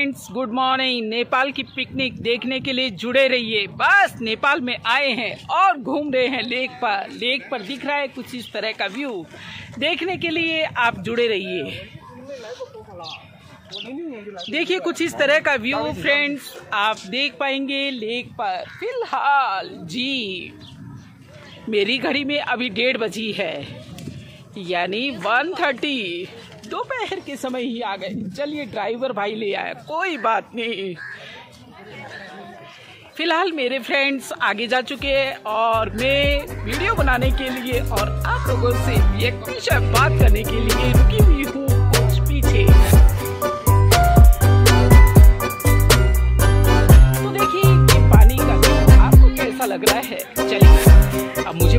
Friends, good morning. Nepal की picnic देखने के लिए जुड़े रहिए। बस नेपाल में आए हैं और घूम रहे हैं। लेक पर लेक पर दिख रहा है कुछ इस तरह का व्यू। देखने के लिए आप जुड़े रहिए। देखिए, कुछ इस तरह का व्यू, फ्रेंड्स, आप देख पाएँगे लेक पर। फ़िलहाल, जी, मेरी घड़ी में अभी डेढ़ बजी है। यानी वन थर्टी। दोपहर के समय ही आ गए। चलिए, ड्राइवर भाई ले आया। कोई बात नहीं। फ़िलहाल मेरे फ्रेंड्स आगे जा चुके हैं और मैं वीडियो बनाने के लिए और आप लोगों से व्यक्ति बात करने के लिए रुकी हुई हूँ कुछ पीछे। तो देखिए पानी का आपको कैसा लग रहा है? चलिए, अब मुझे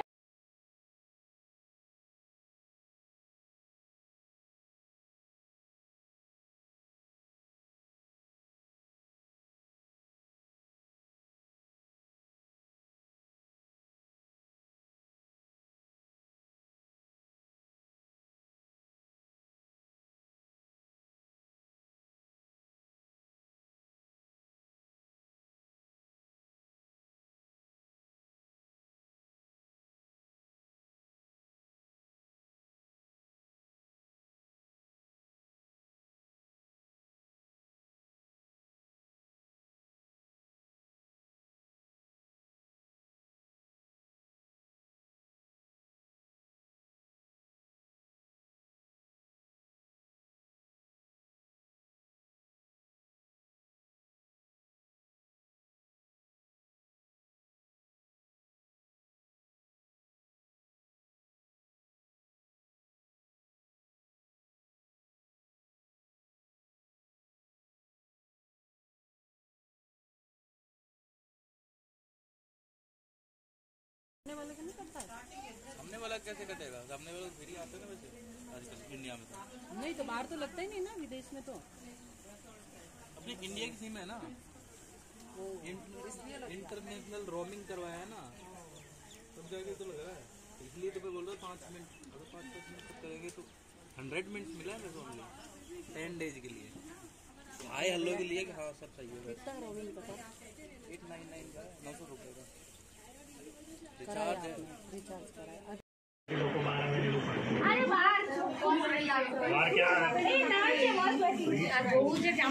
सामने वाला कैसे कटेगा? सामने वाला फ्री आते हैं ना वैसे आजकल इंडिया में तो। नहीं तो बाहर तो लगता ही नहीं ना विदेश में तो। अपनी इंडिया की सिम है ना। इंटरनेशनल रोमिंग करवाया है ना। तब जाके तो लग रहा है। इसलिए तो मैं बोल रहा हूँ पाँच मिनट अगर पाँच पाँच मिनट तक करेंगे तो हंड्रेड मिनट्स मिला है मेरे ओनली टेन डेज़ के लिए। हाय हेलो के लिए कि हाँ सब पता? एट नाइन नाइन का नौ सौ रुपये का। कराया रिचार्ज कराया। अरे बाहर। बाहर क्या